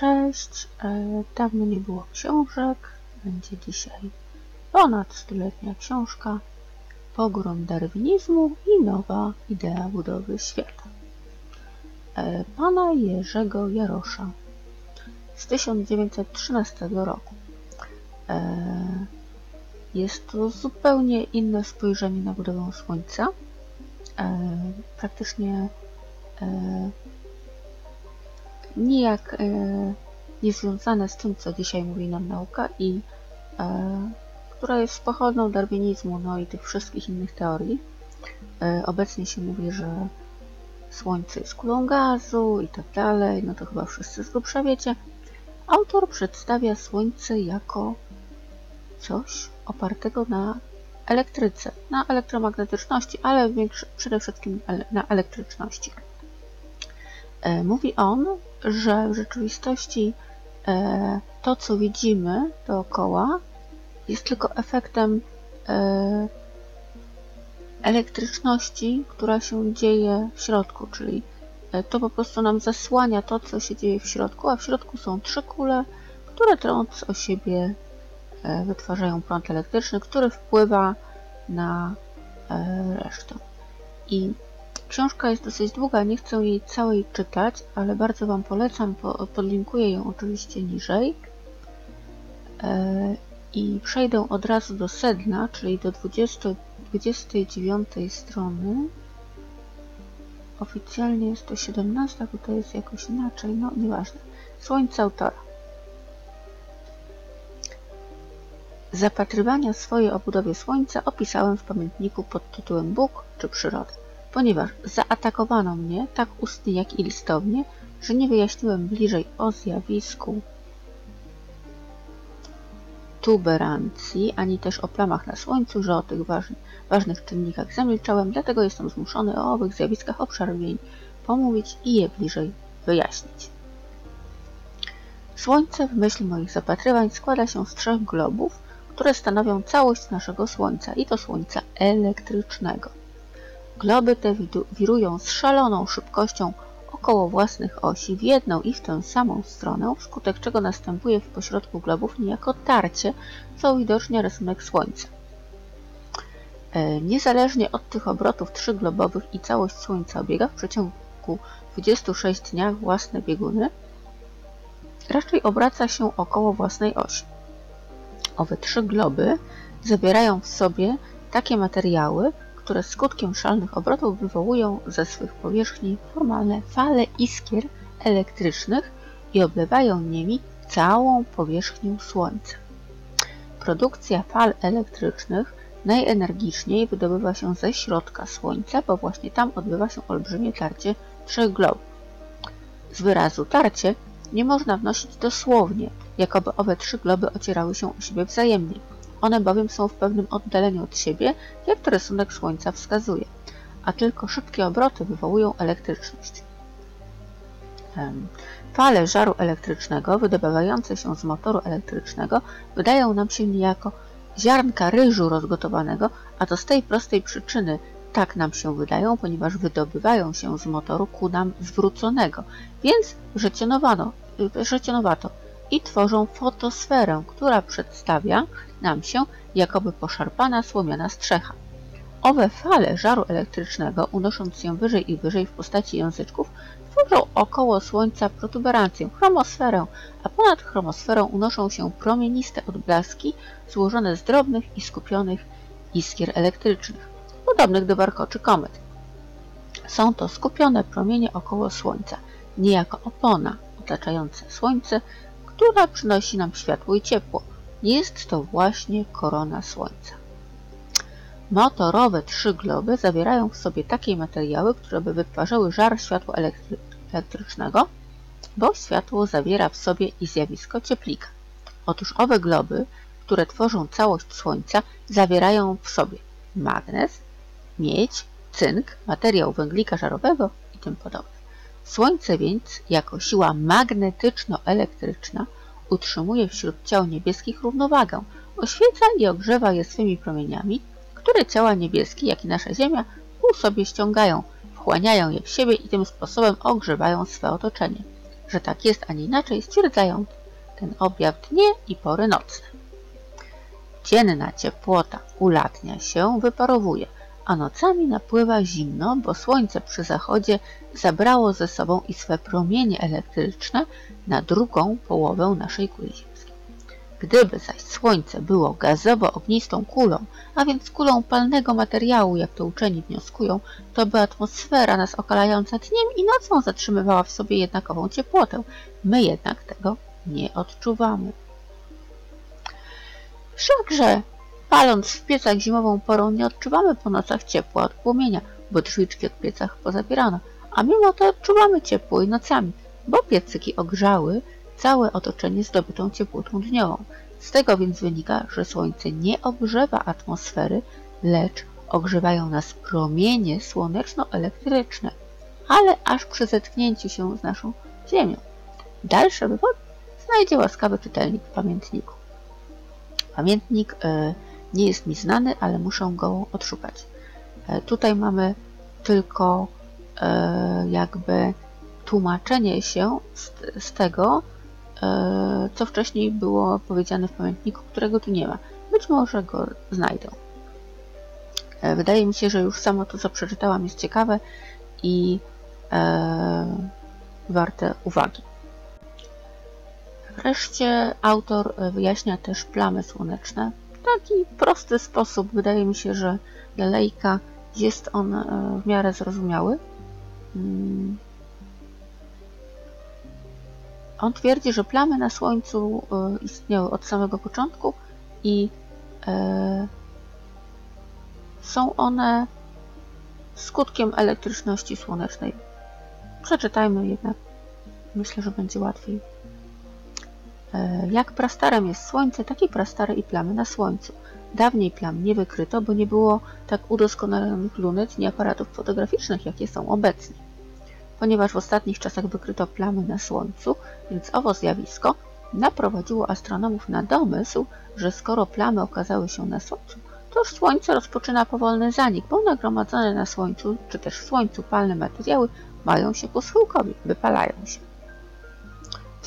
Cześć, e, dawno nie było książek, będzie dzisiaj ponad stuletnia książka Pogrom darwinizmu i nowa idea budowy świata. E, pana Jerzego Jarosza z 1913 roku. E, jest to zupełnie inne spojrzenie na budowę Słońca. Praktycznie nijak e, niezwiązane z tym, co dzisiaj mówi nam nauka i e, która jest pochodną darwinizmu, no i tych wszystkich innych teorii. E, obecnie się mówi, że Słońce jest kulą gazu i tak dalej, no to chyba wszyscy z grubsza wiecie. Autor przedstawia Słońce jako coś opartego na elektryce, na elektromagnetyczności, ale przede wszystkim na elektryczności. E, mówi on, że w rzeczywistości e, to, co widzimy dookoła, jest tylko efektem e, elektryczności, która się dzieje w środku, czyli to po prostu nam zasłania to, co się dzieje w środku, a w środku są trzy kule, które trąc o siebie wytwarzają prąd elektryczny, który wpływa na resztę. I Książka jest dosyć długa, nie chcę jej całej czytać, ale bardzo Wam polecam, podlinkuję ją oczywiście niżej. E, I przejdę od razu do sedna, czyli do 20, 29 strony. Oficjalnie jest to 17, bo to jest jakoś inaczej, no nieważne. Słońce autora. Zapatrywania swoje o budowie Słońca opisałem w pamiętniku pod tytułem Bóg czy Przyroda ponieważ zaatakowano mnie tak ustnie jak i listownie, że nie wyjaśniłem bliżej o zjawisku tuberancji, ani też o plamach na słońcu, że o tych ważnych, czynnikach zamilczałem, dlatego jestem zmuszony o owych zjawiskach obszarnień pomówić i je bliżej wyjaśnić. Słońce w myśl moich zapatrywań składa się z trzech globów, które stanowią całość naszego Słońca i to Słońca elektrycznego. Globy te wirują z szaloną szybkością około własnych osi w jedną i w tę samą stronę, wskutek czego następuje w pośrodku globów niejako tarcie, co uwidocznia rysunek Słońca. E, niezależnie od tych obrotów trzyglobowych i całość Słońca obiega w przeciągu 26 dniach własne bieguny, raczej obraca się około własnej osi. Owe trzy globy zawierają w sobie takie materiały, które skutkiem szalnych obrotów wywołują ze swych powierzchni formalne fale iskier elektrycznych i oblewają nimi całą powierzchnię Słońca. Produkcja fal elektrycznych najenergiczniej wydobywa się ze środka Słońca, bo właśnie tam odbywa się olbrzymie tarcie trzech globów. Z wyrazu tarcie nie można wnosić dosłownie, jakoby owe trzy globy ocierały się o siebie wzajemnie. One bowiem są w pewnym oddaleniu od siebie, jak to rysunek Słońca wskazuje, a tylko szybkie obroty wywołują elektryczność. Fale żaru elektrycznego wydobywające się z motoru elektrycznego wydają nam się niejako ziarnka ryżu rozgotowanego, a to z tej prostej przyczyny tak nam się wydają, ponieważ wydobywają się z motoru ku nam zwróconego, więc rzecionowano, rzecionowato i tworzą fotosferę, która przedstawia nam się jakoby poszarpana słomiana strzecha. Owe fale żaru elektrycznego, unosząc się wyżej i wyżej w postaci języczków, tworzą około Słońca protuberancję, chromosferę, a ponad chromosferą unoszą się promieniste odblaski złożone z drobnych i skupionych iskier elektrycznych, podobnych do warkoczy komet. Są to skupione promienie około Słońca, niejako opona otaczająca Słońce, która przynosi nam światło i ciepło. Jest to właśnie korona Słońca. Motorowe trzy globy zawierają w sobie takie materiały, które by wytwarzały żar światła elektry elektrycznego, bo światło zawiera w sobie i zjawisko cieplika. Otóż owe globy, które tworzą całość Słońca, zawierają w sobie magnez, miedź, cynk, materiał węglika żarowego i tym podobne. Słońce więc, jako siła magnetyczno-elektryczna, utrzymuje wśród ciał niebieskich równowagę, oświeca i ogrzewa je swymi promieniami, które ciała niebieskie, jak i nasza Ziemia, ku sobie ściągają, wchłaniają je w siebie i tym sposobem ogrzewają swe otoczenie. że tak jest, a nie inaczej, stwierdzają ten objaw dnie i pory nocne. Dzienna ciepłota ulatnia się, wyparowuje, a nocami napływa zimno, bo słońce przy zachodzie zabrało ze sobą i swe promienie elektryczne na drugą połowę naszej kuli ziemskiej. Gdyby zaś słońce było gazowo-ognistą kulą, a więc kulą palnego materiału, jak to uczeni wnioskują, to by atmosfera nas okalająca dniem i nocą zatrzymywała w sobie jednakową ciepłotę. My jednak tego nie odczuwamy. Wszakże paląc w piecach zimową porą nie odczuwamy po nocach ciepła od płomienia, bo drzwiczki od piecach pozapierano, a mimo to odczuwamy ciepło i nocami, bo piecyki ogrzały całe otoczenie zdobytą ciepłotą dniową. Z tego więc wynika, że Słońce nie ogrzewa atmosfery, lecz ogrzewają nas promienie słoneczno-elektryczne, ale aż przy zetknięciu się z naszą Ziemią. Dalszy wywód znajdzie łaskawy czytelnik w pamiętniku. Pamiętnik e, nie jest mi znany, ale muszę go odszukać. E, tutaj mamy tylko e, jakby tłumaczenie się z, z tego, co wcześniej było powiedziane w pamiętniku, którego tu nie ma. Być może go znajdę. Wydaje mi się, że już samo to, co przeczytałam, jest ciekawe i warte uwagi. Wreszcie autor wyjaśnia też plamy słoneczne. Taki prosty sposób, wydaje mi się, że dla lejka jest on e, w miarę zrozumiały. Mm. On twierdzi, że plamy na Słońcu e, istniały od samego początku i e, są one skutkiem elektryczności słonecznej. Przeczytajmy jednak. Myślę, że będzie łatwiej. E, jak prastarem jest Słońce, takie prastare i plamy na Słońcu. Dawniej plam nie wykryto, bo nie było tak udoskonalonych lunet ni aparatów fotograficznych, jakie są obecnie. Ponieważ w ostatnich czasach wykryto plamy na Słońcu, więc owo zjawisko naprowadziło astronomów na domysł, że skoro plamy okazały się na Słońcu, to już Słońce rozpoczyna powolny zanik, bo nagromadzone na Słońcu, czy też w Słońcu palne materiały mają się ku schyłkowi, wypalają się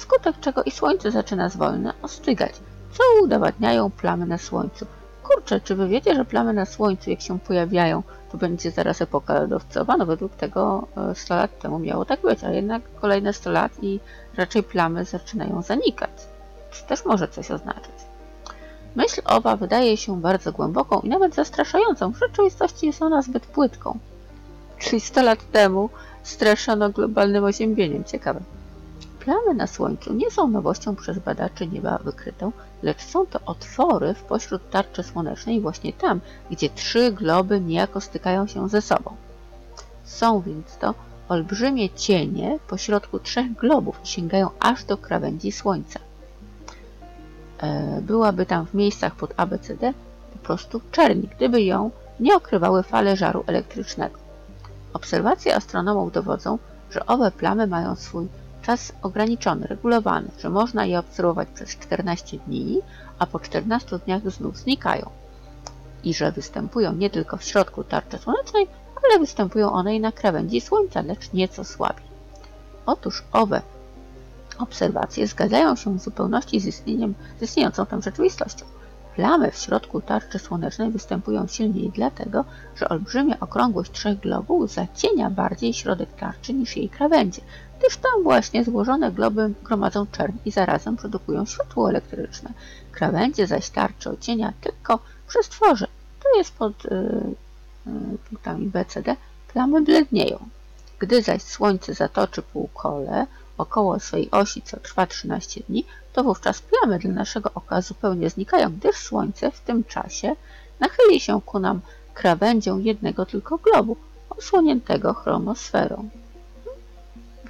wskutek czego i słońce zaczyna zwolna ostygać, co udowadniają plamy na słońcu. Kurczę, czy wy wiecie, że plamy na słońcu, jak się pojawiają, to będzie zaraz epoka lodowcowa? No według tego 100 e, lat temu miało tak być, a jednak kolejne 100 lat i raczej plamy zaczynają zanikać. Czy też może coś oznaczać? Myśl owa wydaje się bardzo głęboką i nawet zastraszającą. W rzeczywistości jest ona zbyt płytką. Czyli 100 lat temu straszono globalnym oziębieniem. Ciekawe. Plamy na Słońcu nie są nowością przez badaczy nieba wykrytą, lecz są to otwory w pośród tarczy słonecznej właśnie tam, gdzie trzy globy niejako stykają się ze sobą. Są więc to olbrzymie cienie pośrodku trzech globów i sięgają aż do krawędzi Słońca. E, byłaby tam w miejscach pod ABCD po prostu czerni, gdyby ją nie okrywały fale żaru elektrycznego. Obserwacje astronomów dowodzą, że owe plamy mają swój czas ograniczony, regulowany, że można je obserwować przez 14 dni, a po 14 dniach znów znikają. I że występują nie tylko w środku tarczy słonecznej, ale występują one i na krawędzi Słońca, lecz nieco słabiej. Otóż owe obserwacje zgadzają się w zupełności z, istnieniem, z istniejącą tam rzeczywistością. Plamy w środku tarczy słonecznej występują silniej dlatego, że olbrzymia okrągłość trzech globów zacienia bardziej środek tarczy niż jej krawędzie, gdyż tam właśnie złożone globy gromadzą czerń i zarazem produkują światło elektryczne. Krawędzie zaś tarczy ocienia tylko przestworzy. To jest pod y, y, punktami BCD. Plamy blednieją. Gdy zaś Słońce zatoczy półkole około swojej osi, co trwa 13 dni, to wówczas plamy dla naszego oka zupełnie znikają, gdyż Słońce w tym czasie nachyli się ku nam krawędzią jednego tylko globu, osłoniętego chromosferą.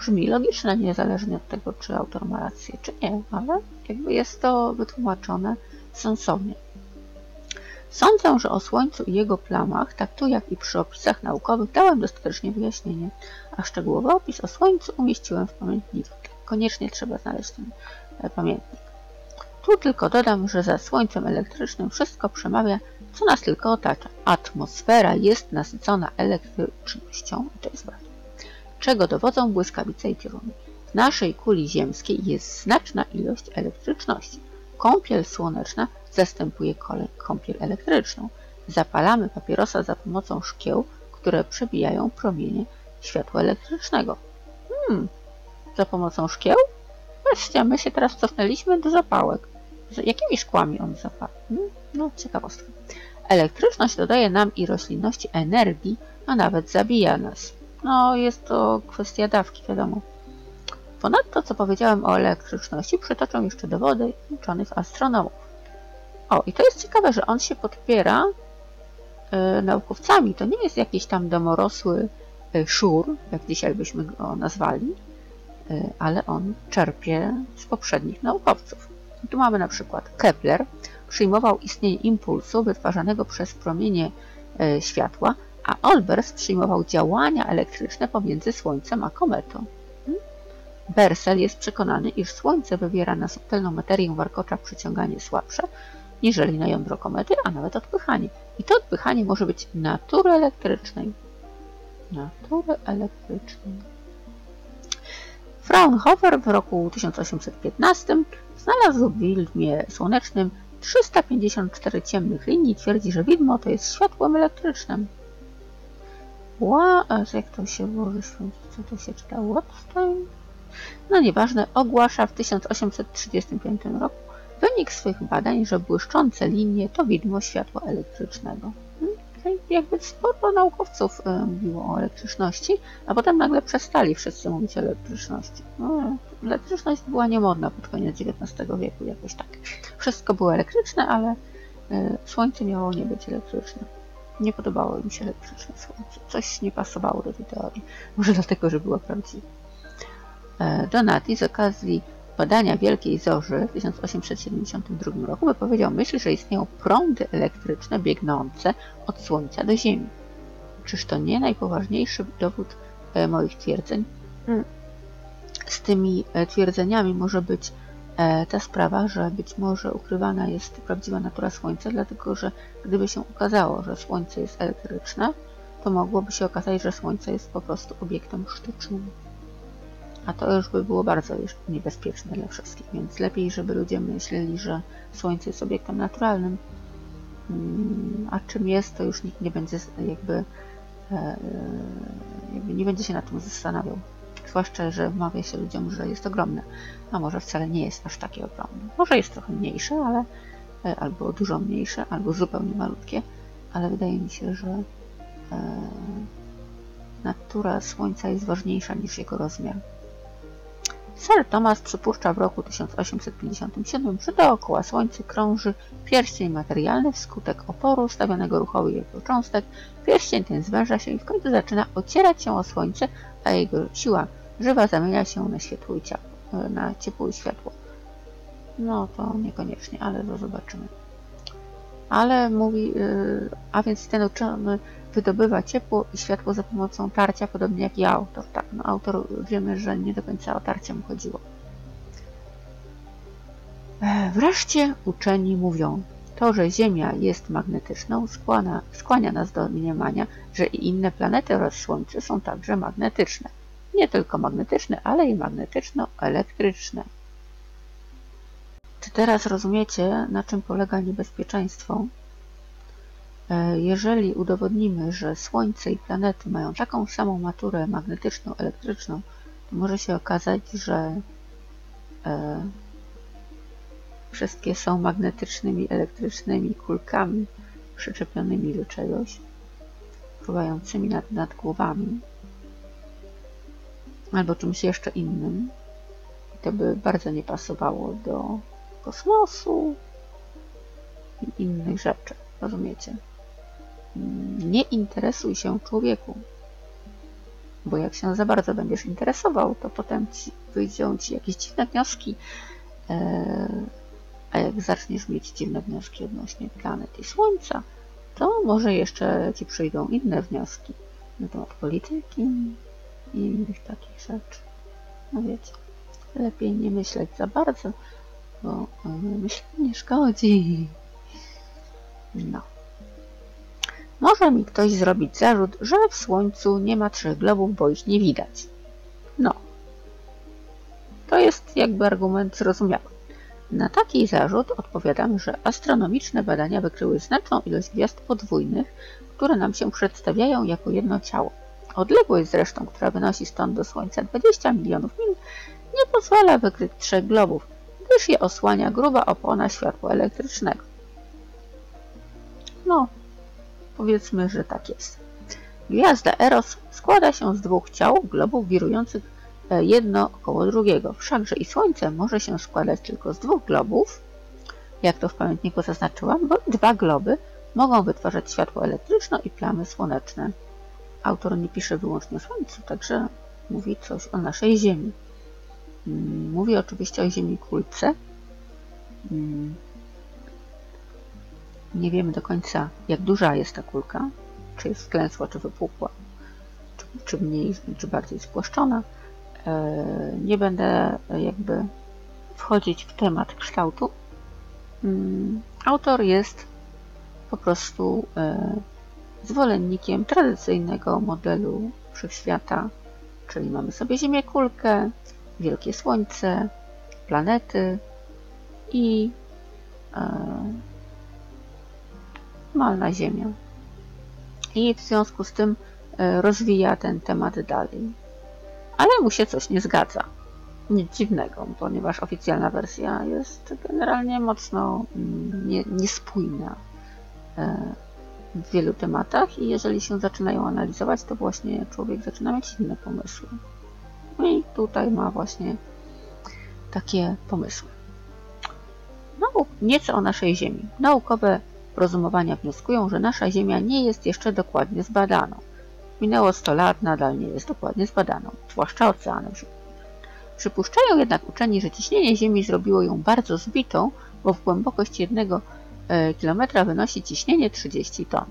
Brzmi logiczne, niezależnie od tego, czy autor ma rację, czy nie, ale jakby jest to wytłumaczone sensownie. Sądzę, że o Słońcu i jego plamach, tak tu jak i przy opisach naukowych, dałem dostatecznie wyjaśnienie, a szczegółowy opis o Słońcu umieściłem w pamiętniku. Koniecznie trzeba znaleźć ten e, pamiętnik. Tu tylko dodam, że za Słońcem elektrycznym wszystko przemawia, co nas tylko otacza. Atmosfera jest nasycona elektrycznością, i to jest ważne czego dowodzą błyskawice i pioruny. W naszej kuli ziemskiej jest znaczna ilość elektryczności. Kąpiel słoneczna zastępuje kąpiel elektryczną. Zapalamy papierosa za pomocą szkieł, które przebijają promienie światła elektrycznego. Hmm, za pomocą szkieł? Właśnie, my się teraz cofnęliśmy do zapałek. Jakimi szkłami on zapala? Hmm, no, ciekawostka. Elektryczność dodaje nam i roślinności energii, a nawet zabija nas. No, jest to kwestia dawki, wiadomo. Ponadto, co powiedziałem o elektryczności, przytoczę jeszcze dowody uczonych astronomów. O, i to jest ciekawe, że on się podpiera y, naukowcami. To nie jest jakiś tam domorosły y, szur, jak dzisiaj byśmy go nazwali, y, ale on czerpie z poprzednich naukowców. I tu mamy na przykład Kepler, przyjmował istnienie impulsu wytwarzanego przez promienie światła, a Olbers przyjmował działania elektryczne pomiędzy Słońcem a kometą. Bersel jest przekonany, iż Słońce wywiera na subtelną materię warkocza przyciąganie słabsze, niżeli na jądro komety, a nawet odpychanie. I to odpychanie może być natury elektrycznej. Natury elektrycznej. Fraunhofer w roku 1815 znalazł w widmie słonecznym 354 ciemnych linii i twierdzi, że widmo to jest światłem elektrycznym. Jak to się włoży, co to się czyta? Watstein? no nieważne, ogłasza w 1835 roku wynik swych badań, że błyszczące linie to widmo światła elektrycznego. Hmm, jakby sporo naukowców e, mówiło o elektryczności, a potem nagle przestali wszyscy mówić o elektryczności. No, elektryczność była niemodna pod koniec XIX wieku, jakoś tak. Wszystko było elektryczne, ale e, słońce miało nie być elektryczne. Nie podobało im się elektryczne słońce. Coś nie pasowało do tej teorii. Może dlatego, że była prawdziwa. E, Donati z okazji badania Wielkiej Zorzy w 1872 roku wypowiedział myśl, że istnieją prądy elektryczne biegnące od Słońca do Ziemi. Czyż to nie najpoważniejszy dowód e, moich twierdzeń? Hmm. Z tymi e, twierdzeniami może być ta sprawa, że być może ukrywana jest prawdziwa natura Słońca, dlatego że gdyby się okazało, że Słońce jest elektryczne, to mogłoby się okazać, że Słońce jest po prostu obiektem sztucznym. A to już by było bardzo niebezpieczne dla wszystkich, więc lepiej, żeby ludzie myśleli, że Słońce jest obiektem naturalnym, mm, a czym jest, to już nikt nie będzie jakby, e, jakby nie będzie się nad tym zastanawiał. Zwłaszcza, że wmawia się ludziom, że jest ogromne, a może wcale nie jest aż takie ogromne. Może jest trochę mniejsze, ale e, albo dużo mniejsze, albo zupełnie malutkie, ale wydaje mi się, że e, natura Słońca jest ważniejsza niż jego rozmiar. Sir Thomas przypuszcza w roku 1857, że dookoła Słońca krąży pierścień materialny wskutek oporu stawionego ruchowi jego cząstek. Pierścień ten zwęża się i w końcu zaczyna ocierać się o Słońce, a jego siła żywa zamienia się na, światło i ciepło, na ciepło i światło. No to niekoniecznie, ale to zobaczymy. Ale mówi, y, a więc ten uczony wydobywa ciepło i światło za pomocą tarcia, podobnie jak i autor. Tak, no autor wiemy, że nie do końca o tarcie mu chodziło. E, wreszcie uczeni mówią, to, że Ziemia jest magnetyczną, skłania, skłania nas do mniemania, że i inne planety oraz Słońce są także magnetyczne. Nie tylko magnetyczne, ale i magnetyczno-elektryczne. Czy teraz rozumiecie, na czym polega niebezpieczeństwo E, jeżeli udowodnimy, że Słońce i planety mają taką samą maturę magnetyczną, elektryczną, to może się okazać, że e, wszystkie są magnetycznymi, elektrycznymi kulkami przyczepionymi do czegoś, fruwającymi nad, nad głowami, albo czymś jeszcze innym. I to by bardzo nie pasowało do kosmosu i innych rzeczy. Rozumiecie? nie interesuj się człowieku. Bo jak się za bardzo będziesz interesował, to potem ci wyjdą ci jakieś dziwne wnioski. E, a jak zaczniesz mieć dziwne wnioski odnośnie planet i Słońca, to może jeszcze ci przyjdą inne wnioski na temat polityki i innych takich rzeczy. No wiecie, lepiej nie myśleć za bardzo, bo e, myślenie szkodzi. No. Może mi ktoś zrobić zarzut, że w Słońcu nie ma trzech globów, bo ich nie widać. No. To jest jakby argument zrozumiały. Na taki zarzut odpowiadam, że astronomiczne badania wykryły znaczną ilość gwiazd podwójnych, które nam się przedstawiają jako jedno ciało. Odległość zresztą, która wynosi stąd do Słońca 20 milionów mil, nie pozwala wykryć trzech globów, gdyż je osłania gruba opona światła elektrycznego. No, powiedzmy, że tak jest. Gwiazda Eros składa się z dwóch ciał globów wirujących e, jedno koło drugiego. Wszakże i Słońce może się składać tylko z dwóch globów, jak to w pamiętniku zaznaczyłam, bo dwa globy mogą wytwarzać światło elektryczne i plamy słoneczne. Autor nie pisze wyłącznie o Słońcu, także mówi coś o naszej Ziemi. Mm, mówi oczywiście o Ziemi kulce. Mm, nie wiemy do końca, jak duża jest ta kulka, czy jest sklęsła, czy wypukła, czy, czy mniej, czy bardziej spłaszczona. E, nie będę jakby wchodzić w temat kształtu. Mm, autor jest po prostu e, zwolennikiem tradycyjnego modelu wszechświata, czyli mamy sobie Ziemię kulkę, wielkie Słońce, planety i e, malna Ziemia. I w związku z tym e, rozwija ten temat dalej. Ale mu się coś nie zgadza. Nic dziwnego, ponieważ oficjalna wersja jest generalnie mocno mm, nie, niespójna e, w wielu tematach i jeżeli się zaczynają analizować, to właśnie człowiek zaczyna mieć inne pomysły. No i tutaj ma właśnie takie pomysły. No, nieco o naszej Ziemi. Naukowe rozumowania wnioskują, że nasza Ziemia nie jest jeszcze dokładnie zbadana. Minęło 100 lat, nadal nie jest dokładnie zbadaną, zwłaszcza oceanem. Przypuszczają jednak uczeni, że ciśnienie Ziemi zrobiło ją bardzo zbitą, bo w głębokość jednego e, kilometra wynosi ciśnienie 30 ton.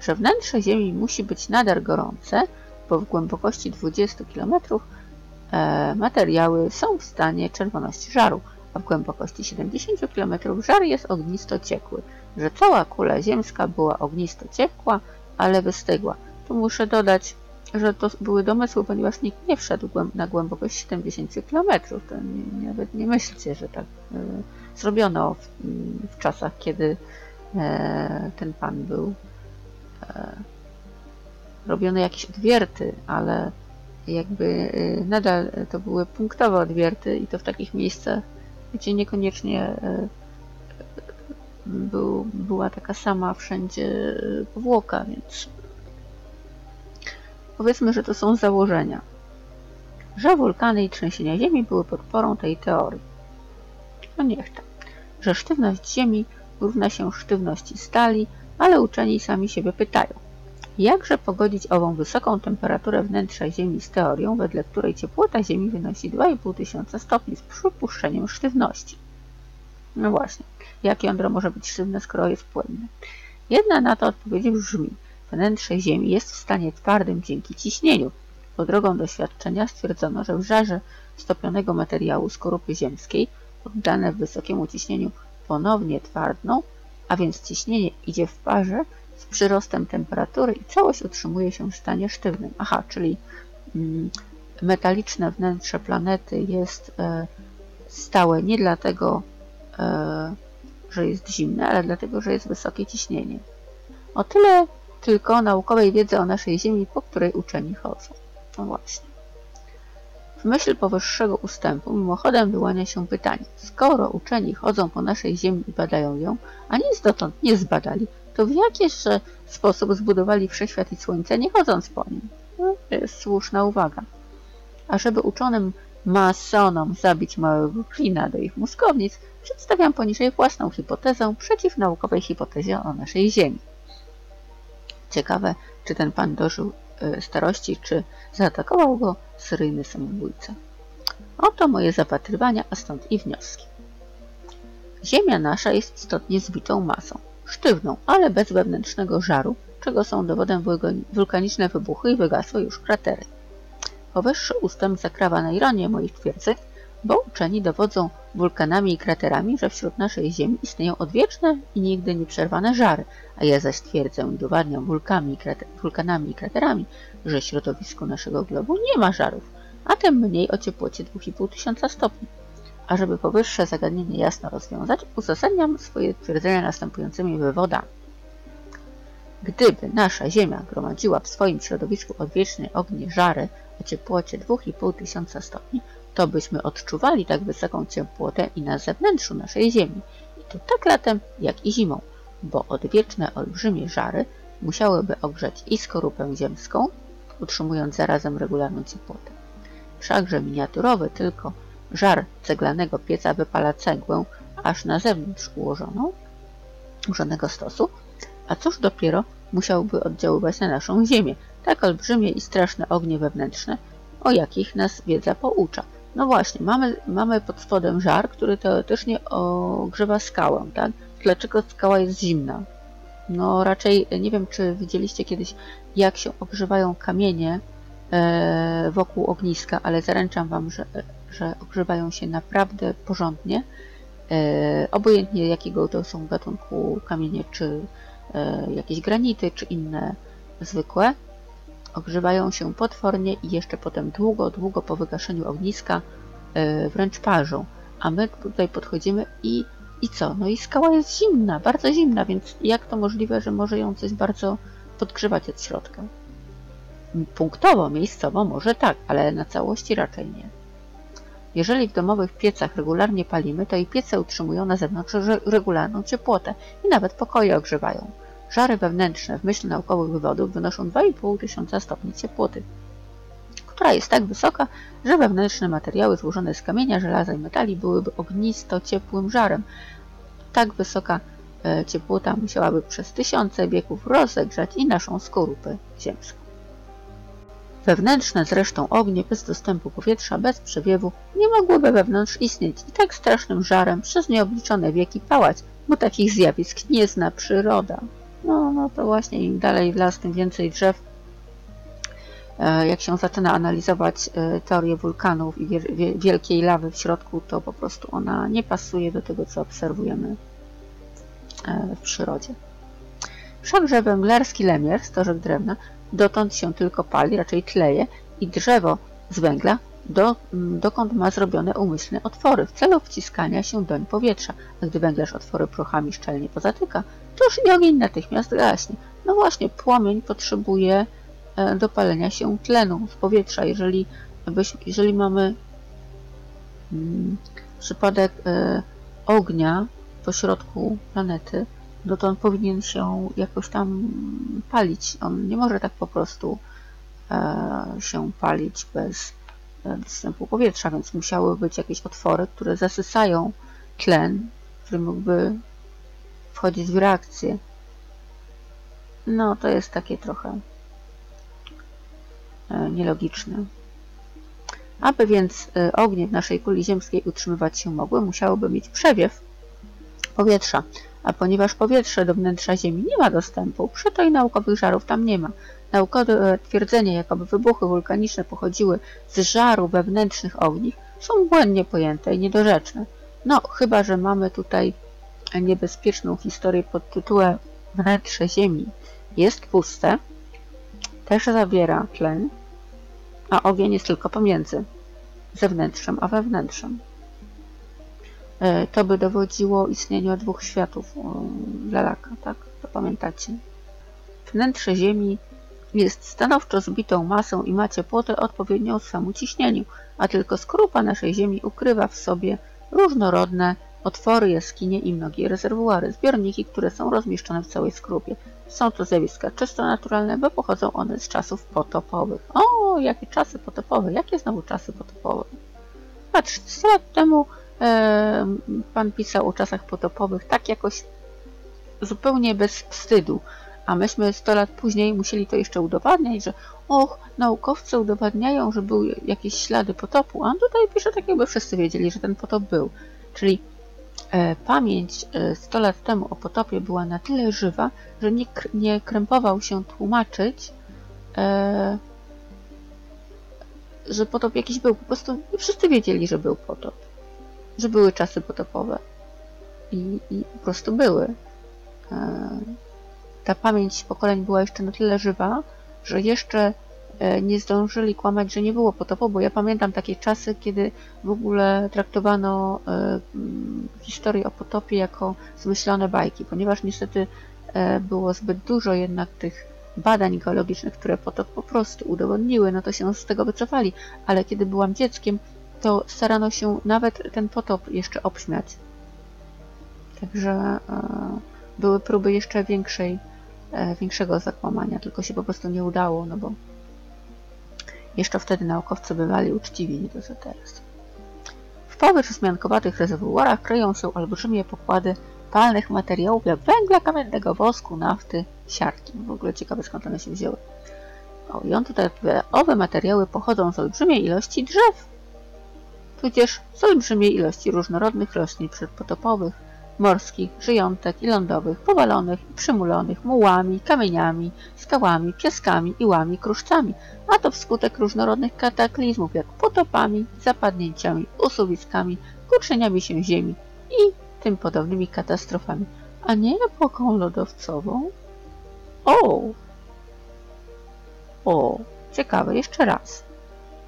Że wnętrze Ziemi musi być nader gorące, bo w głębokości 20 km e, materiały są w stanie czerwoności żaru, a w głębokości 70 km żar jest ognisto ciekły, że cała kula ziemska była ognisto ciepła, ale wystygła. Tu muszę dodać, że to były domysły, ponieważ nikt nie wszedł na głębokość 70 km. To nawet nie myślcie, że tak e, zrobiono w, w, czasach, kiedy e, ten pan był e, robione jakieś odwierty, ale jakby e, nadal to były punktowe odwierty i to w takich miejscach, gdzie niekoniecznie e, był, była taka sama wszędzie powłoka, więc powiedzmy, że to są założenia. Że wulkany i trzęsienia Ziemi były podporą tej teorii. No niech tak. Że sztywność Ziemi równa się sztywności stali, ale uczeni sami siebie pytają, jakże pogodzić ową wysoką temperaturę wnętrza Ziemi z teorią, wedle której ciepłota Ziemi wynosi 2,5 tysiąca stopni z przypuszczeniem sztywności? No właśnie, jak jądro może być sztywne, skoro jest płynne? Jedna na to odpowiedź brzmi, wnętrze Ziemi jest w stanie twardym dzięki ciśnieniu. Po drogą doświadczenia stwierdzono, że w żarze stopionego materiału skorupy ziemskiej, poddane wysokiemu ciśnieniu, ponownie twardną, a więc ciśnienie idzie w parze z przyrostem temperatury i całość utrzymuje się w stanie sztywnym. Aha, czyli mm, metaliczne wnętrze planety jest e, stałe nie dlatego, e, że jest zimne, ale dlatego, że jest wysokie ciśnienie. O tyle tylko naukowej wiedzy o naszej Ziemi, po której uczeni chodzą. No właśnie. W myśl powyższego ustępu mimochodem wyłania się pytanie, skoro uczeni chodzą po naszej Ziemi i badają ją, a nic dotąd nie zbadali, to w jakiż sposób zbudowali wszechświat i Słońce, nie chodząc po nim? No, to jest słuszna uwaga. A żeby uczonym masonom zabić małego klina do ich mózgownic, przedstawiam poniżej własną hipotezę przeciw naukowej hipotezie o naszej Ziemi. Ciekawe, czy ten pan dożył e, starości, czy zaatakował go seryjny samobójca. Oto moje zapatrywania, a stąd i wnioski. Ziemia nasza jest istotnie zbitą masą, sztywną, ale bez wewnętrznego żaru, czego są dowodem wulkaniczne wybuchy i wygasłe już kratery. Powyższy ustęp zakrawa na ironię moich twierdzeń, bo uczeni dowodzą wulkanami i kraterami, że wśród naszej Ziemi istnieją odwieczne i nigdy nieprzerwane żary, a ja zaś twierdzę i udowadniam wulkanami i kraterami, że w środowisku naszego globu nie ma żarów, a tym mniej o ciepłocie 2500 stopni. A żeby powyższe zagadnienie jasno rozwiązać, uzasadniam swoje twierdzenia następującymi wywodami. Gdyby nasza Ziemia gromadziła w swoim środowisku odwieczne ognie żary o ciepłocie 2500 stopni, to byśmy odczuwali tak wysoką ciepłotę i na zewnętrzu naszej Ziemi, i to tak latem, jak i zimą, bo odwieczne olbrzymie żary musiałyby ogrzać i skorupę ziemską, utrzymując zarazem regularną ciepłotę. Wszakże miniaturowy tylko żar ceglanego pieca wypala cegłę aż na zewnątrz ułożoną, ułożonego stosu, a cóż dopiero musiałby oddziaływać na naszą Ziemię, tak olbrzymie i straszne ognie wewnętrzne, o jakich nas wiedza poucza. No właśnie, mamy, mamy pod spodem żar, który teoretycznie ogrzewa skałę, tak? Dlaczego skała jest zimna? No raczej nie wiem, czy widzieliście kiedyś, jak się ogrzewają kamienie e, wokół ogniska, ale zaręczam Wam, że, że ogrzewają się naprawdę porządnie. E, obojętnie jakiego to są gatunku kamienie, czy e, jakieś granity, czy inne zwykłe. Ogrzewają się potwornie i jeszcze potem długo, długo po wygaszeniu ogniska wręcz parzą. A my tutaj podchodzimy i i co? No i skała jest zimna, bardzo zimna, więc jak to możliwe, że może ją coś bardzo podgrzewać od środka? Punktowo, miejscowo może tak, ale na całości raczej nie. Jeżeli w domowych piecach regularnie palimy, to i piece utrzymują na zewnątrz regularną ciepłotę i nawet pokoje ogrzewają. Żary wewnętrzne w myśl naukowych wywodów wynoszą 2,5 tysiąca stopni ciepłoty, która jest tak wysoka, że wewnętrzne materiały złożone z kamienia, żelaza i metali byłyby ognisto ciepłym żarem. Tak wysoka e, ciepłota musiałaby przez tysiące wieków rozegrzać i naszą skorupę ziemską. Wewnętrzne zresztą ognie bez dostępu powietrza, bez przewiewu nie mogłyby wewnątrz istnieć i tak strasznym żarem przez nieobliczone wieki pałać, bo takich zjawisk nie zna przyroda. No, no to właśnie im dalej w las, tym więcej drzew, jak się zaczyna analizować e, teorię wulkanów i wielkiej lawy w środku, to po prostu ona nie pasuje do tego, co obserwujemy e, w przyrodzie. Wszakże węglarski lemier, stożek drewna, dotąd się tylko pali, raczej tleje i drzewo z węgla do, dokąd ma zrobione umyślne otwory w celu wciskania się doń powietrza, a gdy węglarz otwory prochami szczelnie pozatyka, to już i ogień natychmiast gaśnie. No właśnie, płomień potrzebuje E, do palenia się tlenu z powietrza. Jeżeli, jeżeli mamy mm, przypadek e, ognia pośrodku planety, no to on powinien się jakoś tam palić. On nie może tak po prostu e, się palić bez dostępu powietrza, więc musiały być jakieś otwory, które zasysają tlen, który mógłby wchodzić w reakcję. No, to jest takie trochę E, nielogiczne. Aby więc e, ognie w naszej kuli ziemskiej utrzymywać się mogły, musiałoby mieć przewiew powietrza, a ponieważ powietrze do wnętrza Ziemi nie ma dostępu, przeto i naukowych żarów tam nie ma. Naukowe twierdzenia, jakoby wybuchy wulkaniczne pochodziły z żaru wewnętrznych ognisk, są błędnie pojęte i niedorzeczne. No, chyba, że mamy tutaj niebezpieczną historię pod tytułem Wnętrze Ziemi jest puste, też zawiera tlen, a ogień jest tylko pomiędzy zewnętrzem a wewnętrzem. E, to by dowodziło istnieniu dwóch światów Lalaka, tak? To pamiętacie. Wnętrze Ziemi jest stanowczo zbitą masą i ma ciepłotę odpowiednią swemu ciśnieniu, a tylko skrupa naszej Ziemi ukrywa w sobie różnorodne otwory, jaskinie i mnogie rezerwuary, zbiorniki, które są rozmieszczone w całej skrupie. Są to zjawiska czysto naturalne, bo pochodzą one z czasów potopowych. O, jakie czasy potopowe? Jakie znowu czasy potopowe? Patrz, 100 lat temu e, pan pisał o czasach potopowych tak jakoś zupełnie bez wstydu, a myśmy 100 lat później musieli to jeszcze udowadniać, że och, naukowcy udowadniają, że były jakieś ślady potopu, a on tutaj pisze tak jakby wszyscy wiedzieli, że ten potop był. Czyli pamięć 100 e, lat temu o potopie była na tyle żywa, że nie, nie krępował się tłumaczyć, e, że potop jakiś był. Po prostu wszyscy wiedzieli, że był potop, że były czasy potopowe. I, i po prostu były. Ta pamięć pokoleń była jeszcze na tyle żywa, że jeszcze e, nie zdążyli kłamać, że nie było potopu, bo ja pamiętam takie czasy, kiedy w ogóle traktowano e, mm, historię o potopie jako zmyślone bajki, ponieważ niestety e, było zbyt dużo jednak tych badań geologicznych, które potop po prostu udowodniły, no to się z tego wycofali, ale kiedy byłam dzieckiem, to starano się nawet ten potop jeszcze obśmiać. Także były próby jeszcze większej E, większego zakłamania, tylko się po prostu nie udało, no bo jeszcze wtedy naukowcy bywali uczciwi, nie to co teraz. W powierzchowsmiankowatych rezerwuarach kryją się olbrzymie pokłady palnych materiałów jak węgla kamiennego, wosku, nafty, siarki. W ogóle ciekawe skąd one się wzięły. O, i on tutaj odpowiada, owe materiały pochodzą z olbrzymiej ilości drzew, tudzież z olbrzymiej ilości różnorodnych roślin przedpotopowych, morskich, żyjątek i lądowych, powalonych i przymulonych mułami, kamieniami, skałami, piaskami, iłami, kruszcami, a to wskutek różnorodnych kataklizmów, jak potopami, zapadnięciami, usuwiskami, kurczeniami się ziemi i tym podobnymi katastrofami, a nie epoką lodowcową. O! O, ciekawe, jeszcze raz.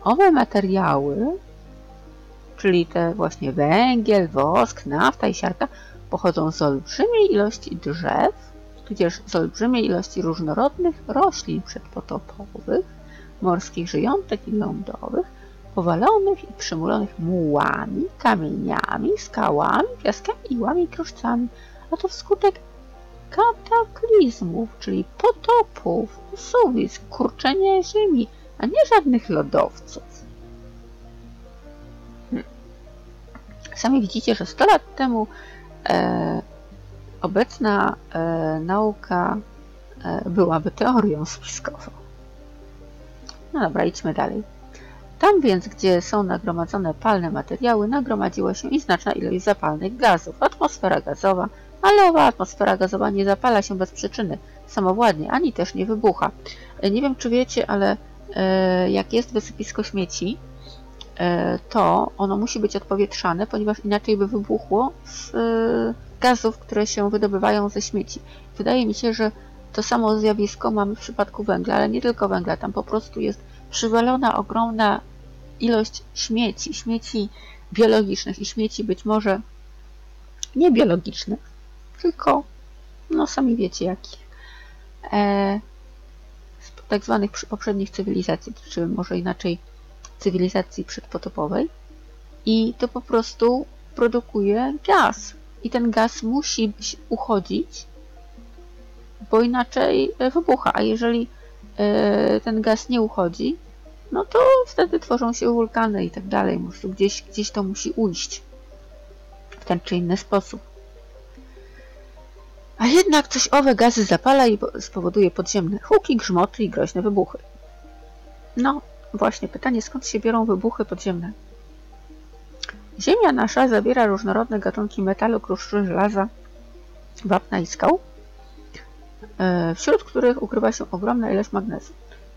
Owe materiały, czyli te właśnie węgiel, wosk, nafta i siarka, pochodzą z olbrzymiej ilości drzew, tudzież z olbrzymiej ilości różnorodnych roślin przedpotopowych, morskich żyjątek i lądowych, powalonych i przymulonych mułami, kamieniami, skałami, piaskami, iłami i kruszcami, a to wskutek kataklizmów, czyli potopów, usuwisk, kurczenia ziemi, a nie żadnych lodowców. Hmm. Sami widzicie, że 100 lat temu obecna e, nauka e, byłaby teorią spiskową. No dobra, idźmy dalej. Tam więc, gdzie są nagromadzone palne materiały, nagromadziła się i znaczna ilość zapalnych gazów. Atmosfera gazowa, ale owa atmosfera gazowa nie zapala się bez przyczyny, samowładnie, ani też nie wybucha. E, nie wiem, czy wiecie, ale e, jak jest wysypisko śmieci, E, to ono musi być odpowietrzane, ponieważ inaczej by wybuchło z e, gazów, które się wydobywają ze śmieci. Wydaje mi się, że to samo zjawisko mamy w przypadku węgla, ale nie tylko węgla. Tam po prostu jest przywalona ogromna ilość śmieci, śmieci biologicznych i śmieci być może nie biologicznych, tylko no sami wiecie jakich. E, z tak zwanych poprzednich cywilizacji, czy może inaczej cywilizacji przedpotopowej i to po prostu produkuje gaz. I ten gaz musi uchodzić, bo inaczej e, wybucha. A jeżeli e, ten gaz nie uchodzi, no to wtedy tworzą się wulkany i tak dalej. Gdzieś, gdzieś to musi ujść w ten czy inny sposób. A jednak coś owe gazy zapala i spowoduje podziemne huki, grzmoty i groźne wybuchy. No, Właśnie pytanie, skąd się biorą wybuchy podziemne? Ziemia nasza zawiera różnorodne gatunki metalu, kruszczy, żelaza, wapna i skał, e, wśród których ukrywa się ogromna ilość magnezu.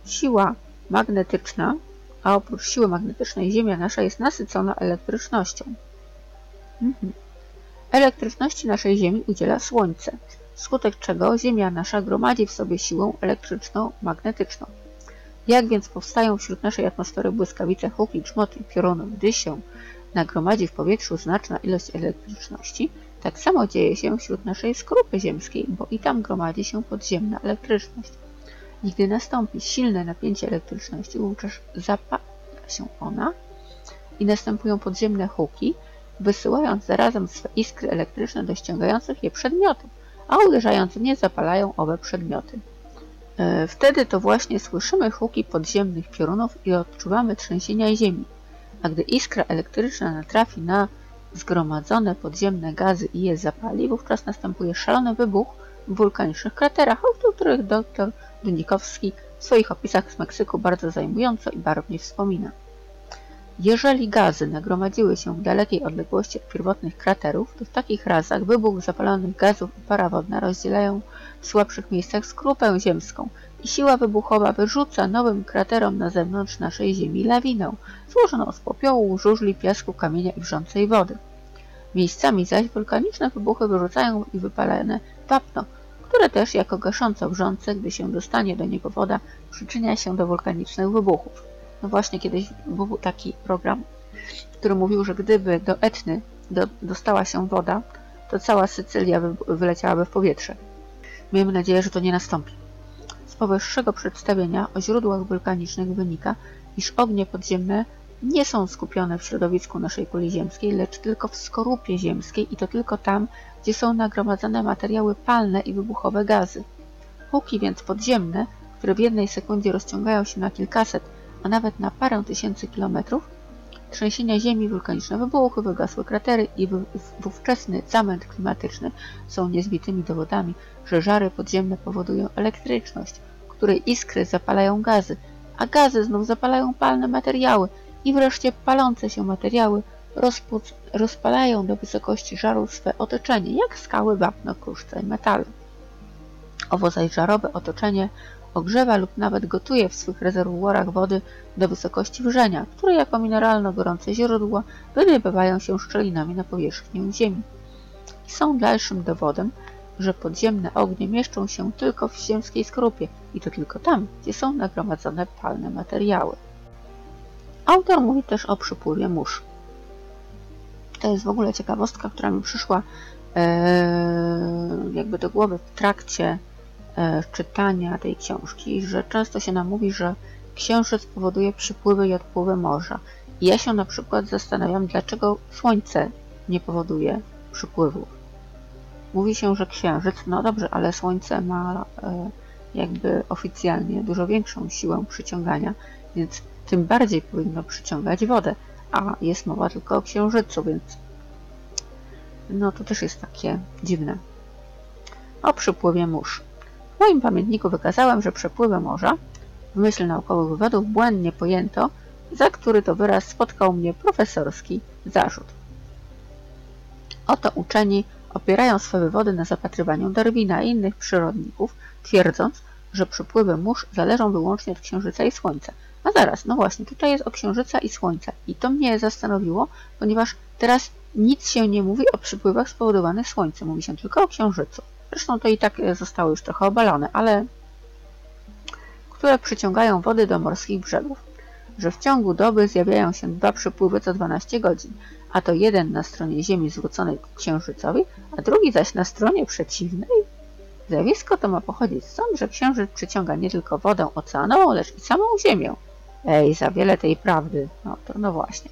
Siła magnetyczna, a oprócz siły magnetycznej Ziemia nasza jest nasycona elektrycznością. Mhm. Elektryczności naszej Ziemi udziela Słońce, wskutek czego Ziemia nasza gromadzi w sobie siłę elektryczną, magnetyczną. Jak więc powstają wśród naszej atmosfery błyskawice, huki, grzmoty i pioruny, gdy się nagromadzi w powietrzu znaczna ilość elektryczności, tak samo dzieje się wśród naszej skorupy ziemskiej, bo i tam gromadzi się podziemna elektryczność. I gdy nastąpi silne napięcie elektryczności, wówczas zapala się ona i następują podziemne huki, wysyłając zarazem swe iskry elektryczne do ściągających je przedmiotów, a uderzając w nie zapalają owe przedmioty. E, wtedy to właśnie słyszymy huki podziemnych piorunów i odczuwamy trzęsienia ziemi. A gdy iskra elektryczna natrafi na zgromadzone podziemne gazy i je zapali, wówczas następuje szalony wybuch w wulkanicznych kraterach, o których dr Dunikowski w swoich opisach z Meksyku bardzo zajmująco i barwnie wspomina. Jeżeli gazy nagromadziły się w dalekiej odległości od pierwotnych kraterów, to w takich razach wybuch zapalonych gazów i para wodna rozdzielają w słabszych miejscach skrupę ziemską i siła wybuchowa wyrzuca nowym kraterom na zewnątrz naszej Ziemi lawinę, złożoną z popiołu, żużli, piasku, kamienia i wrzącej wody. Miejscami zaś wulkaniczne wybuchy wyrzucają i wypalane wapno, które też jako gaszące wrzące, gdy się dostanie do niego woda, przyczynia się do wulkanicznych wybuchów. No właśnie kiedyś był taki program, który mówił, że gdyby do Etny do, dostała się woda, to cała Sycylia wy, wyleciałaby w powietrze. Miejmy nadzieję, że to nie nastąpi. Z powyższego przedstawienia o źródłach wulkanicznych wynika, iż ognie podziemne nie są skupione w środowisku naszej kuli ziemskiej, lecz tylko w skorupie ziemskiej i to tylko tam, gdzie są nagromadzone materiały palne i wybuchowe gazy. Huki więc podziemne, które w jednej sekundzie rozciągają się na kilkaset, a nawet na parę tysięcy kilometrów, trzęsienia ziemi, wulkaniczne wybuchy, wygasłe kratery i wówczesny zamęt klimatyczny są niezbitymi dowodami, że żary podziemne powodują elektryczność, której iskry zapalają gazy, a gazy znów zapalają palne materiały i wreszcie palące się materiały rozpalają do wysokości żarów swe otoczenie, jak skały, wapno, kruszce i metale. Owo zaś żarowe otoczenie ogrzewa lub nawet gotuje w swych rezerwuarach wody do wysokości wrzenia, które jako mineralno-gorące źródła wydobywają się szczelinami na powierzchnię Ziemi. I są dalszym dowodem, że podziemne ognie mieszczą się tylko w ziemskiej skorupie i to tylko tam, gdzie są nagromadzone palne materiały. Autor mówi też o przypływie mórz. To jest w ogóle ciekawostka, która mi przyszła e, jakby do głowy w trakcie czytania tej książki, że często się nam mówi, że księżyc powoduje przypływy i odpływy morza. I ja się na przykład zastanawiam, dlaczego Słońce nie powoduje przypływów. Mówi się, że księżyc, no dobrze, ale Słońce ma e, jakby oficjalnie dużo większą siłę przyciągania, więc tym bardziej powinno przyciągać wodę, a jest mowa tylko o księżycu, więc no to też jest takie dziwne. O przypływie mórz. W moim pamiętniku wykazałem, że przepływy morza w myśl naukowych wywodów błędnie pojęto, za który to wyraz spotkał mnie profesorski zarzut. Oto uczeni opierają swe wywody na zapatrywaniu Darwina i innych przyrodników, twierdząc, że przepływy mórz zależą wyłącznie od Księżyca i Słońca. A zaraz, no właśnie, tutaj jest o Księżyca i Słońca. I to mnie zastanowiło, ponieważ teraz nic się nie mówi o przypływach spowodowanych Słońcem. Mówi się tylko o Księżycu. Zresztą to i tak zostało już trochę obalone, ale które przyciągają wody do morskich brzegów. Że w ciągu doby zjawiają się dwa przypływy co 12 godzin, a to jeden na stronie Ziemi zwróconej ku Księżycowi, a drugi zaś na stronie przeciwnej Zjawisko to ma pochodzić stąd, że Księżyc przyciąga nie tylko wodę oceanową, lecz i samą Ziemię. Ej, za wiele tej prawdy. No to no właśnie.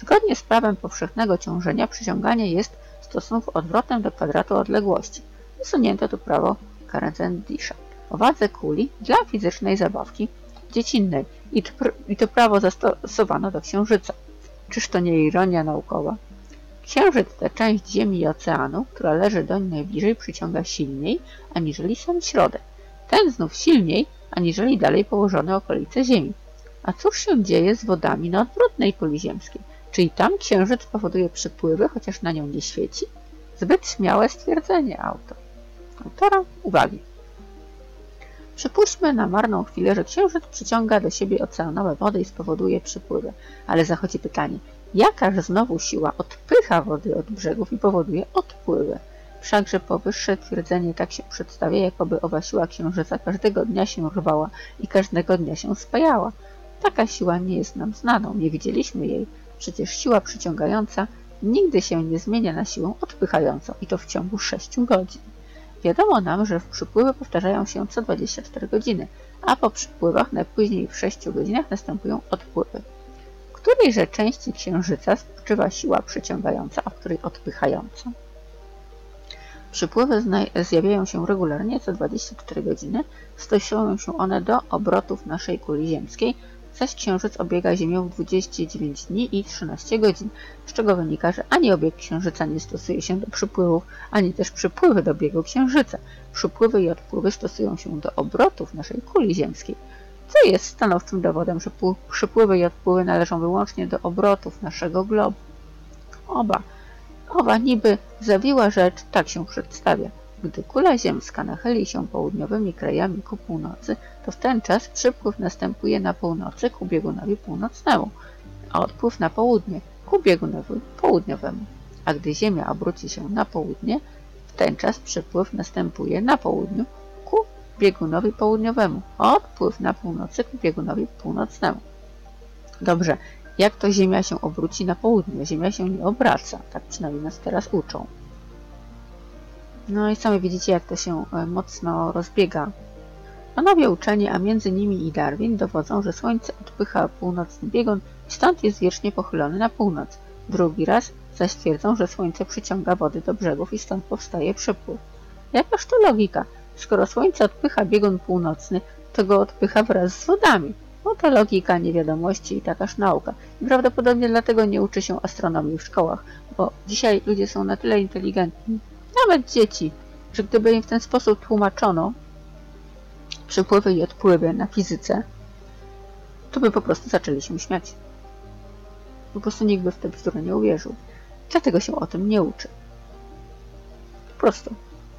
Zgodnie z prawem powszechnego ciążenia przyciąganie jest stosunku odwrotnym do kwadratu odległości. Wysunięto tu prawo Cavendiша o wadze kuli dla fizycznej zabawki dziecinnej i to, i to prawo zastosowano do Księżyca. Czyż to nie ironia naukowa? Księżyc tę część Ziemi i oceanu, która leży doń najbliżej, przyciąga silniej, aniżeli sam środek. Ten znów silniej, aniżeli dalej położone okolice Ziemi. A cóż się dzieje z wodami na odwrotnej kuli ziemskiej? Czy i tam księżyc powoduje przypływy, chociaż na nią nie świeci? Zbyt śmiałe stwierdzenie autor. Autora uwagi. Przypuśćmy na marną chwilę, że księżyc przyciąga do siebie oceanowe wody i spowoduje przypływy. Ale zachodzi pytanie, Jakaż znowu siła odpycha wody od brzegów i powoduje odpływy? Wszakże powyższe twierdzenie tak się przedstawia, jakoby owa siła księżyca każdego dnia się rwała i każdego dnia się spajała. Taka siła nie jest nam znaną, nie widzieliśmy jej. Przecież siła przyciągająca nigdy się nie zmienia na siłę odpychającą i to w ciągu 6 godzin. Wiadomo nam, że w przypływy powtarzają się co 24 godziny, a po przypływach najpóźniej w 6 godzinach następują odpływy którejże części Księżyca spoczywa siła przyciągająca, a w której odpychająca? Przypływy zjawiają się regularnie co 24 godziny, stosują się one do obrotów naszej kuli ziemskiej, zaś Księżyc obiega Ziemię w 29 dni i 13 godzin, z czego wynika, że ani obieg Księżyca nie stosuje się do przypływów, ani też przypływy do biegu Księżyca. Przypływy i odpływy stosują się do obrotów naszej kuli ziemskiej co jest stanowczym dowodem, że przypływy i odpływy należą wyłącznie do obrotów naszego globu. Oba, owa niby zawiła rzecz tak się przedstawia. Gdy kula ziemska nachyli się południowymi krajami ku północy, to w ten czas przypływ następuje na północy ku biegunowi północnemu, a odpływ na południe ku biegunowi południowemu. A gdy Ziemia obróci się na południe, W ten czas przepływ następuje na południu ku biegunowi południowemu, odpływ na północy ku biegunowi północnemu. Dobrze, jak to Ziemia się obróci na południe? Ziemia się nie obraca, tak przynajmniej nas teraz uczą. No i sami widzicie, jak to się e, mocno rozbiega. Panowie uczeni, a między nimi i Darwin, dowodzą, że Słońce odpycha północny biegun i stąd jest wiecznie pochylony na północ. Drugi raz zaś twierdzą, że Słońce przyciąga wody do brzegów i stąd powstaje przypływ. Jakaż to logika? Skoro Słońce odpycha biegun północny, to go odpycha wraz z wodami. No to logika niewiadomości i takaż nauka. I prawdopodobnie dlatego nie uczy się astronomii w szkołach, bo dzisiaj ludzie są na tyle inteligentni, nawet dzieci, że gdyby im w ten sposób tłumaczono przypływy i odpływy na fizyce, to by po prostu zaczęli się śmiać. Po prostu nikt by w tę bzdurę nie uwierzył. Dlatego się o tym nie uczy. Po prostu.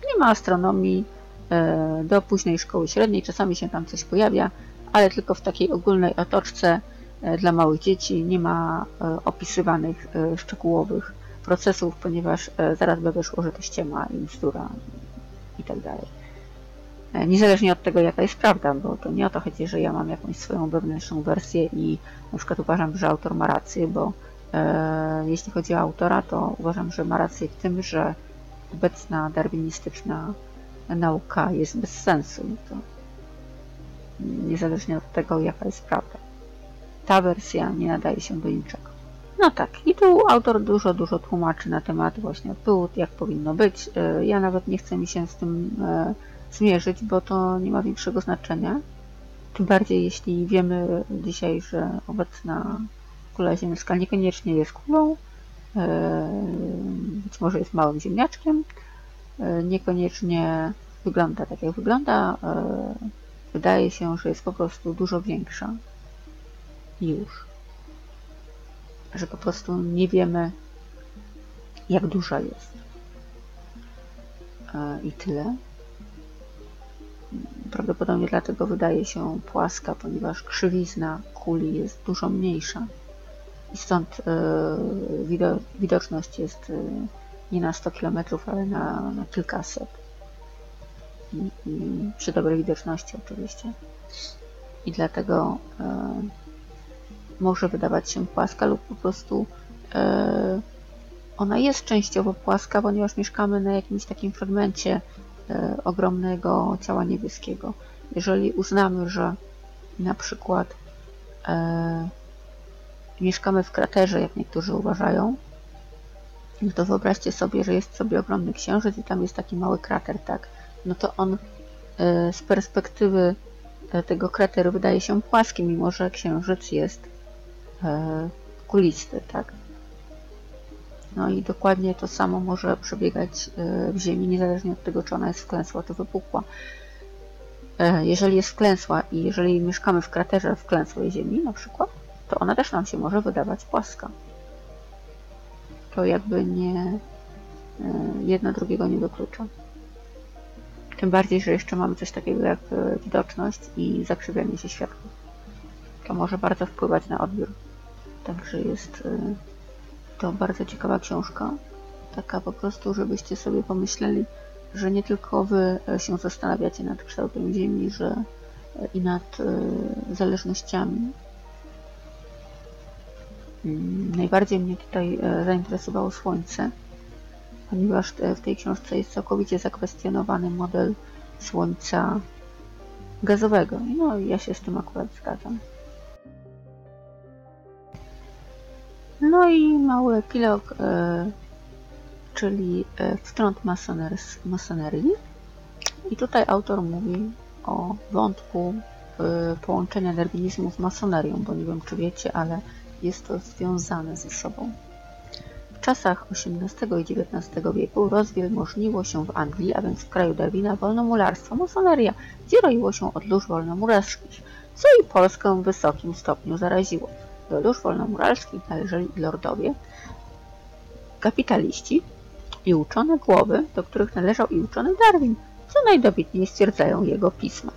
Nie ma astronomii e, do późnej szkoły średniej. Czasami się tam coś pojawia, ale tylko w takiej ogólnej otoczce e, dla małych dzieci. Nie ma e, opisywanych szczegółowych procesów, ponieważ zaraz by wyszło, że to ściema i bzdura i tak dalej. Niezależnie od tego, jaka jest prawda, bo to nie o to chodzi, że ja mam jakąś swoją wewnętrzną wersję i na przykład uważam, że autor ma rację, bo e, jeśli chodzi o autora, to uważam, że ma rację w tym, że obecna darwinistyczna nauka jest bez sensu. To niezależnie od tego, jaka jest prawda. Ta wersja nie nadaje się do niczego. No tak, i tu autor dużo, dużo tłumaczy na temat właśnie odpływu, jak powinno być. E, ja nawet nie chcę mi się z tym e, zmierzyć, bo to nie ma większego znaczenia. Tym bardziej jeśli wiemy dzisiaj, że obecna kula ziemska niekoniecznie jest kulą, e, być może jest małym ziemniaczkiem, niekoniecznie wygląda tak jak wygląda. Wydaje się, że jest po prostu dużo większa. Już. Że po prostu nie wiemy, jak duża jest. I tyle. Prawdopodobnie dlatego wydaje się płaska, ponieważ krzywizna kuli jest dużo mniejsza. I stąd e, widoczność jest e, nie na 100 km, ale na, na kilkaset. I, I, przy dobrej widoczności oczywiście. I dlatego e, może wydawać się płaska lub po prostu ona jest częściowo płaska, ponieważ mieszkamy na jakimś takim fragmencie E, ogromnego ciała niebieskiego. Jeżeli uznamy, że na przykład e, mieszkamy w kraterze, jak niektórzy uważają, no to wyobraźcie sobie, że jest sobie ogromny księżyc i tam jest taki mały krater, tak? No to on e, z perspektywy e, tego krateru wydaje się płaski, mimo że księżyc jest e, kulisty, tak? No i dokładnie to samo może przebiegać e, w Ziemi, niezależnie od tego, czy ona jest wklęsła, czy wypukła. E, jeżeli jest wklęsła i jeżeli mieszkamy w kraterze wklęsłej Ziemi na przykład, to ona też nam się może wydawać płaska. To jakby nie e, jedno drugiego nie wyklucza. Tym bardziej, że jeszcze mamy coś takiego jak widoczność i zakrzywianie się światła. To może bardzo wpływać na odbiór. Także jest to bardzo ciekawa książka. Taka po prostu, żebyście sobie pomyśleli, że nie tylko wy e, się zastanawiacie nad kształtem Ziemi, że e, i nad e, zależnościami. Mm, najbardziej mnie tutaj zainteresowało Słońce, ponieważ w tej książce jest całkowicie zakwestionowany model Słońca gazowego. No i ja się z tym akurat zgadzam. No i mały epilog, e, czyli e, wtrąd masonerii. I tutaj autor mówi o wątku e, połączenia darwinizmu z masonerią, bo nie wiem czy wiecie, ale jest to związane ze sobą. W czasach XVIII i XIX wieku rozwielmożniło się w Anglii, a więc w kraju Darwina, wolnomularstwo, masoneria, gdzie roiło się od lóż wolnomurarskich, co i Polskę w wysokim stopniu zaraziło. Do lóż wolnomuralskich należeli lordowie, kapitaliści i uczone głowy, do których należał i uczony Darwin, co najdobitniej stwierdzają jego pisma.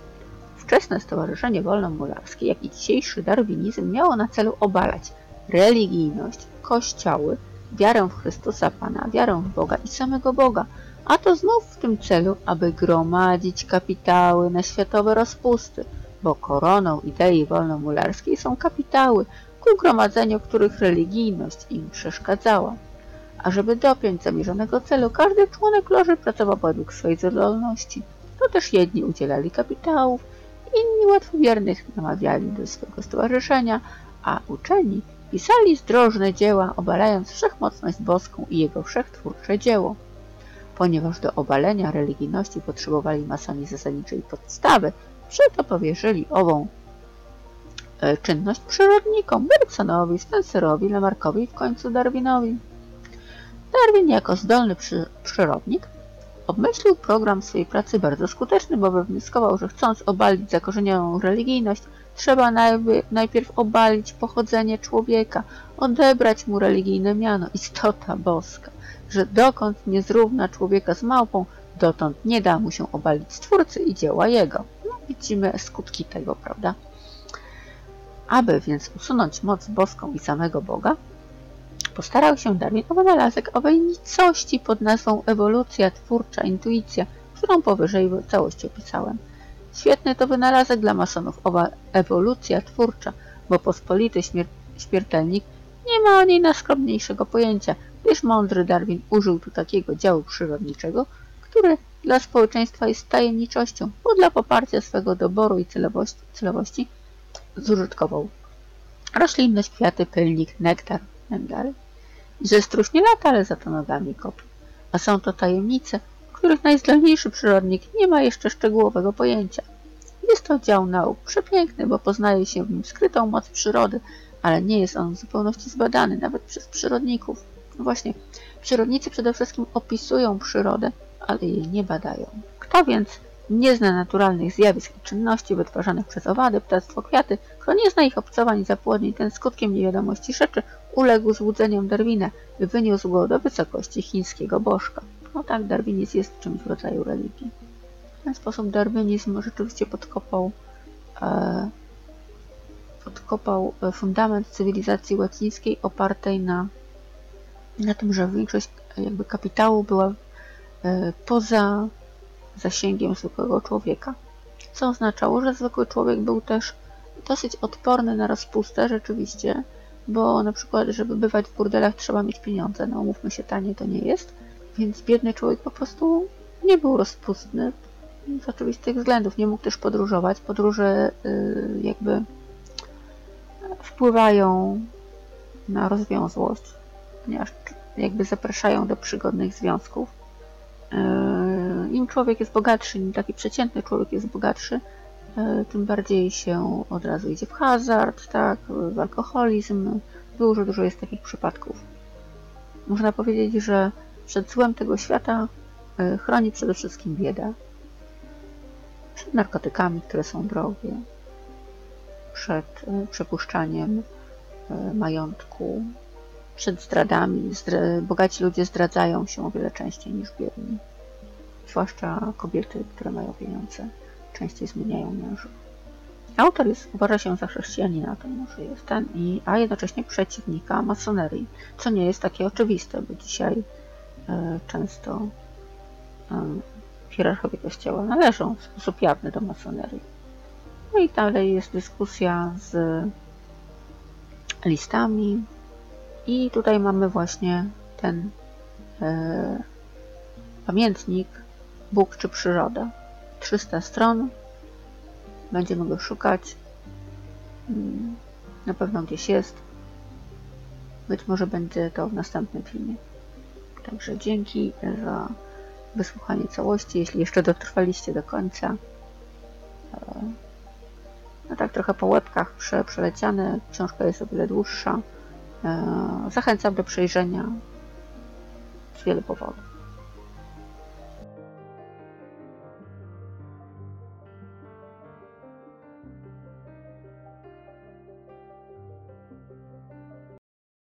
Wczesne Stowarzyszenie Wolnomularskie, jak i dzisiejszy darwinizm miało na celu obalać religijność, kościoły, wiarę w Chrystusa Pana, wiarę w Boga i samego Boga, a to znów w tym celu, aby gromadzić kapitały na światowe rozpusty, bo koroną idei wolnomularskiej są kapitały, ku gromadzeniu których religijność im przeszkadzała. A żeby dopiąć zamierzonego celu, każdy członek loży pracował według swojej zdolności. To też jedni udzielali kapitałów, inni łatwowiernych namawiali do swego stowarzyszenia, a uczeni pisali zdrożne dzieła, obalając wszechmocność boską i jego wszechtwórcze dzieło. Ponieważ do obalenia religijności potrzebowali masoni zasadniczej podstawy, przeto powierzyli ową czynność przyrodnikom, Bergsonowi, Spencerowi, Lamarckowi i w końcu Darwinowi. Darwin jako zdolny przy, przyrodnik obmyślił program swojej pracy bardzo skuteczny, bo wywnioskował, że chcąc obalić zakorzenioną religijność, trzeba najpierw obalić pochodzenie człowieka, odebrać mu religijne miano, istota boska, że dokąd nie zrówna człowieka z małpą, dotąd nie da mu się obalić Stwórcy i dzieła Jego. No, widzimy skutki tego, prawda? Aby więc usunąć moc boską i samego Boga, Postarał się Darwin o wynalazek owej nicości pod nazwą ewolucja twórcza, intuicja, którą powyżej w całości opisałem. Świetny to wynalazek dla masonów, owa ewolucja twórcza, bo pospolity śmiertelnik nie ma o niej najskromniejszego pojęcia, gdyż mądry Darwin użył tu takiego działu przyrodniczego, który dla społeczeństwa jest tajemniczością, bo dla poparcia swego doboru i celowości, celowości zużytkował roślinność, kwiaty, pylnik, nektar, dalej że stróż nie lata, ale za to nogami kopie. A są to tajemnice, których najzdolniejszy przyrodnik nie ma jeszcze szczegółowego pojęcia. Jest to dział nauk przepiękny, bo poznaje się w nim skrytą moc przyrody, ale nie jest on w zupełności zbadany, nawet przez przyrodników. No właśnie, przyrodnicy przede wszystkim opisują przyrodę, ale jej nie badają. Kto więc nie zna naturalnych zjawisk i czynności wytwarzanych przez owady, ptactwo, kwiaty, kto nie zna ich obcowań i zapłodnień, ten skutkiem niewiadomości rzeczy uległ złudzeniom Darwina i wyniósł go do wysokości chińskiego bożka. No tak, darwinizm jest czymś w rodzaju religii. W ten sposób darwinizm rzeczywiście podkopał, e, podkopał fundament cywilizacji łacińskiej opartej na, na tym, że większość jakby kapitału była e, poza zasięgiem zwykłego człowieka. Co oznaczało, że zwykły człowiek był też dosyć odporny na rozpustę rzeczywiście, bo na przykład, żeby bywać w burdelach trzeba mieć pieniądze, no umówmy się, tanie to nie jest, więc biedny człowiek po prostu nie był rozpustny z oczywistych względów, nie mógł też podróżować. Podróże y, jakby wpływają na rozwiązłość, ponieważ jakby zapraszają do przygodnych związków. Y, Im człowiek jest bogatszy, im taki przeciętny człowiek jest bogatszy, E, tym bardziej się od razu idzie w hazard, tak, w alkoholizm. Dużo, dużo jest takich przypadków. Można powiedzieć, że przed złem tego świata e, chroni przede wszystkim bieda. Przed narkotykami, które są drogie. Przed e, przepuszczaniem majątku. Przed zdradami. Bogaci ludzie zdradzają się o wiele częściej niż biedni. Zwłaszcza kobiety, które mają pieniądze częściej zmieniają mężów. Autor jest, uważa się za chrześcijanina, to może jest ten, i, a jednocześnie przeciwnika masonerii, co nie jest takie oczywiste, bo dzisiaj e, często e, hierarchowie kościoła należą w sposób jawny do masonerii. No i dalej jest dyskusja z listami i tutaj mamy właśnie ten e, pamiętnik Bóg czy przyroda. 300 stron. Będziemy go szukać. Mm, na pewno gdzieś jest. Być może będzie to w następnym filmie. Także dzięki za wysłuchanie całości, jeśli jeszcze dotrwaliście do końca. E, no tak trochę po łebkach prze, przeleciane. Książka jest o wiele dłuższa. E, zachęcam do przejrzenia z wielu powodów.